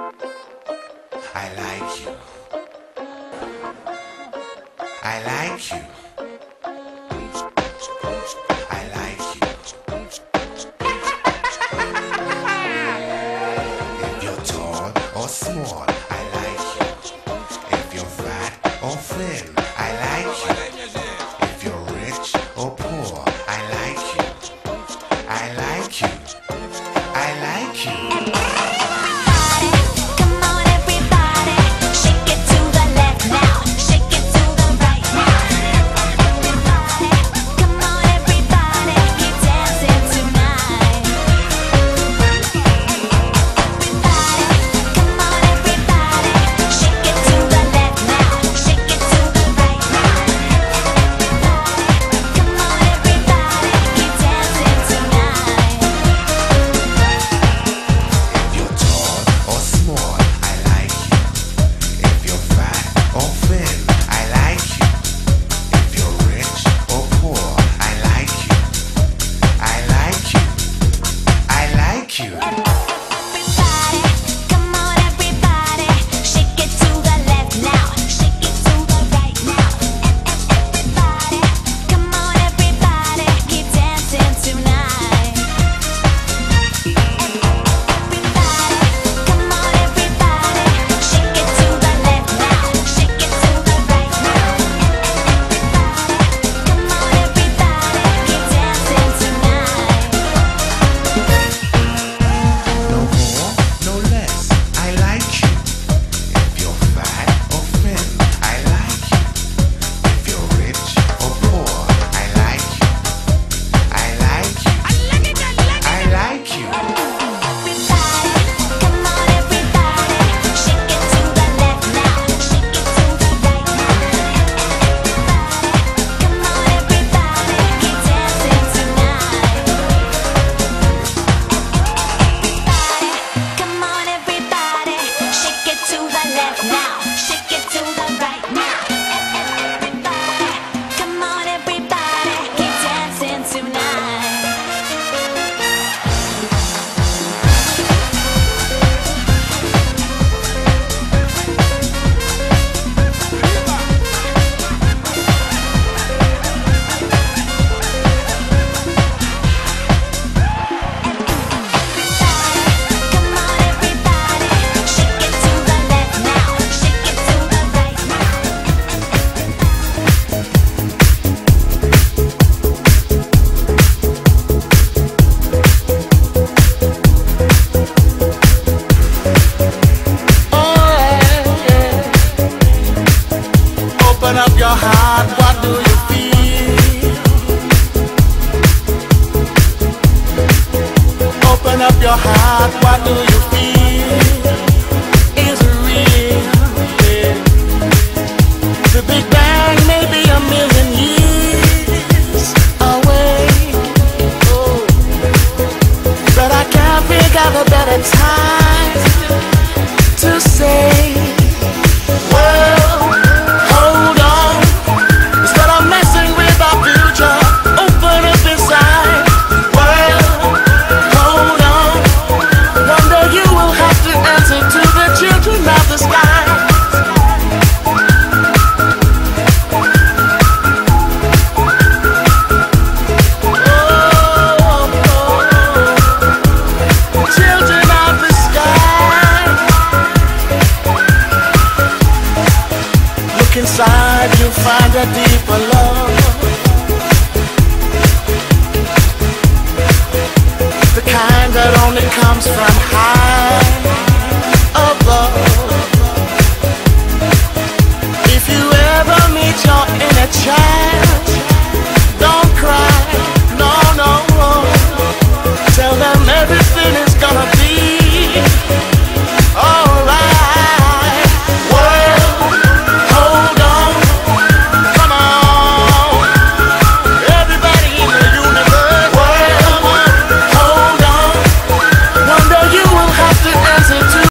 I like you. I like you. I like you. if you're tall or small, I like you. If you're fat or thin, I like you. If you're rich or poor, I like you. I like you. time. inside you find a deeper love. The kind that only comes from high above. If you ever meet your inner child.